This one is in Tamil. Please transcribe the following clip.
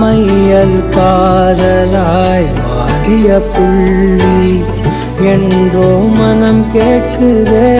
மையல் காதலாய் மாறிய புள்ளி என்றோ மனம் கேட்குதே.